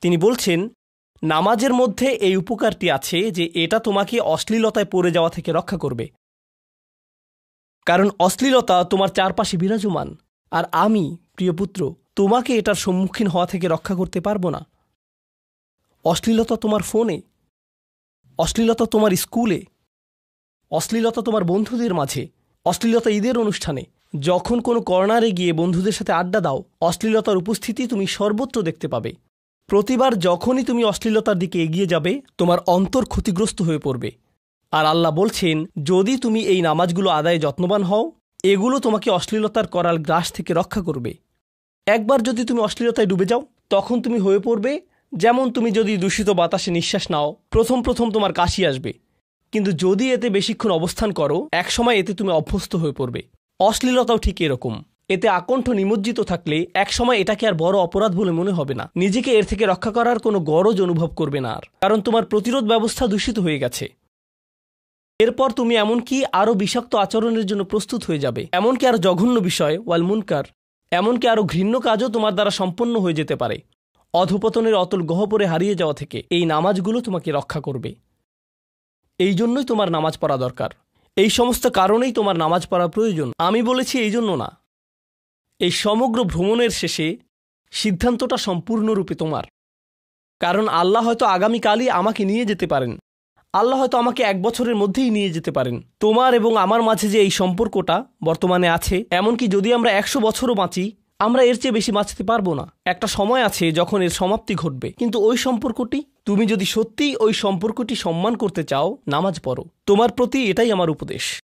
তিনি বলছেন, নামাজের মধ্যে এই উপকারটি আছে যে এটা তোমাকে অশ্লীলতায় পড়ে যাওয়া থেকে রক্ষা করবে। কারণ অশ্লীলতা তোমার চারপাশে বিরাজমান, আর আমি, প্রিয় পুত্র, তোমাকে এটার সম্মুখীন হওয়া থেকে রক্ষা করতে পারব না। অশ্লীলতা তোমার ফোনে, অশ্লীলতা তোমার স্কুলে, অশ্লীলতা তোমার বন্ধুদের মাঝে, অশ্লীলতা ঈদের অনুষ্ঠানে। যখন কোনো কর্নারে গিয়ে বন্ধুদের সাথে আড্ডা দাও, অশ্লীলতার উপস্থিতি তুমি সর্বত্র দেখতে পাবে। প্রতিবার যখনই তুমি অশ্লীলতার দিকে এগিয়ে যাবে, তোমার অন্তর ক্ষতিগ্রস্ত হয়ে পড়বে। আর আল্লাহ বলছেন, যদি তুমি এই নামাজগুলো আদায়ে যত্নবান হও, এগুলো তোমাকে অশ্লীলতার করাল গ্রাস থেকে রক্ষা করবে। একবার যদি তুমি অশ্লীলতায় ডুবে যাও, তখন তুমি হয়ে পড়বে, যেমন তুমি যদি দূষিত বাতাসে নিঃশ্বাস নাও, প্রথম প্রথম তোমার কাশি আসবে। কিন্তু যদি এতে বেশিক্ষণ অবস্থান করো, একসময় এতে তুমি অভ্যস্ত হয়ে পড়বে। অশ্লীলতাও ঠিক এরকম। এতে আকণ্ঠ নিমজ্জিত থাকলে একসময় এটাকে আর বড় অপরাধ বলে মনে হবে না। নিজেকে এর থেকে রক্ষা করার কোনো গরজ অনুভব করবে না আর। কারণ তোমার প্রতিরোধ ব্যবস্থা দূষিত হয়ে গেছে। এরপর তুমি এমনকি আরও বিষাক্ত আচরণের জন্য প্রস্তুত হয়ে যাবে? এমনকি আরও জঘন্য বিষয় ওয়াল মুনকার এমনকি আরও ঘৃণ্য কাজও তোমার দ্বারা সম্পন্ন হয়ে যেতে পারে? অধপতনের অতল গহপরে হারিয়ে যাওয়া থেকে এই নামাজগুলো তোমাকে রক্ষা করবে। এই জন্যই তোমার নামাজ পড়া দরকার। এই সমস্ত কারণেই তোমার নামাজ পড়া প্রয়োজন। আমি বলেছি এই জন্য না। এই সমগ্র ভ্রমণের শেষে সিদ্ধান্তটা সম্পূর্ণরূপে তোমার। কারণ আল্লাহ হয়তো আগামীকালই আমাকে নিয়ে যেতে পারেন। আল্লাহ হয়তো আমাকে এক বছরের মধ্যেই নিয়ে যেতে পারেন। তোমার এবং আমার মাঝে যে এই সম্পর্কটা বর্তমানে আছে, এমনকি যদি আমরা একশো বছরও বাঁচি, আমরা এর চেয়ে বেশি বাঁচতে পারব না। একটা সময় আছে যখন এর সমাপ্তি ঘটবে। কিন্তু ওই সম্পর্কটি, তুমি যদি সত্যিই ওই সম্পর্কটি সম্মান করতে চাও, নামাজ পড়ো। তোমার প্রতি এটাই আমার উপদেশ।